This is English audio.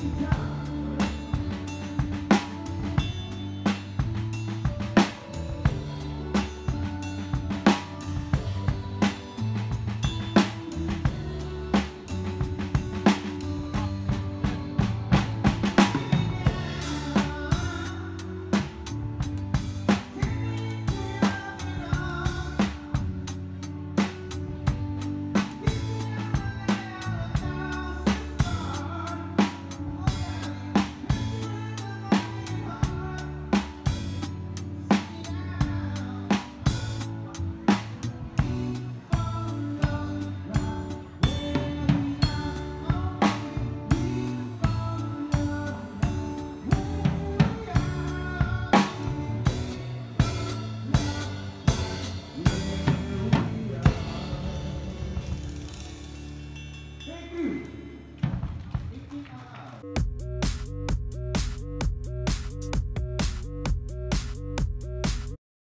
Yeah. Hmm.